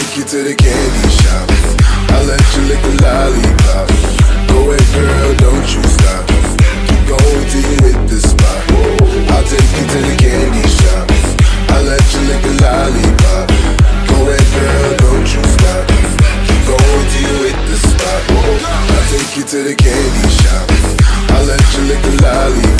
take you to the candy shop. I'll let you lick the lollipop. Go ahead, girl, don't you stop. Keep going till you hit the spot. I'll take you to the candy shop. I'll let you lick the lollipop. Go ahead, girl, don't you stop. Keep going till you hit the spot. I'll take you to the candy shop. I'll let you lick the lollipop.